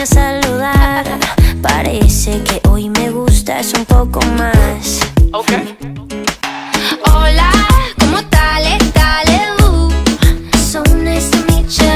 a saludar. Parece que hoy me gustas un poco más. Okay. Hola, ¿cómo tal? Dale, uh. So nice to meet you.